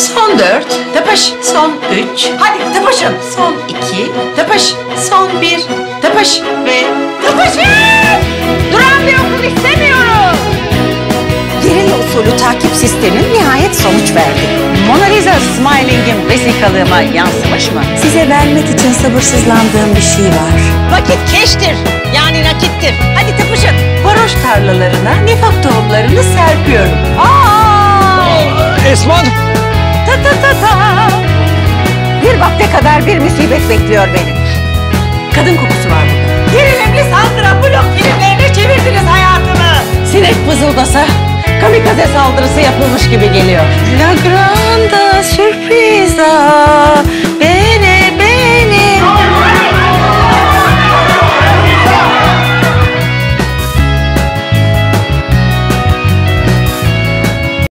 Son dört. Tıpış. Son üç. Hadi tıpışın. Son iki. Tıpış. Son bir. Tıpış. Ve tıpışın. Duran bir okul istemiyorum. Gerilla usulü takip sistemi nihayet sonuç verdi. Mona Lisa Smiling'in vesikalığıma yansımış mı? Size vermek için sabırsızlandığım bir şey var. Vakit keştir. Yani nakittir. Hadi tıpışın. Varoş tarlalarına nifak tohumlarını serpiyorum. Esman! Ta kadar bir musibet bekliyor beni. Kadın kokusu var burada. Gerilimli Sandra blok filmlerine çevirdiniz hayatımı. Sinek vızıldasa kamikaze saldırısı yapılmış gibi geliyor. Surpresa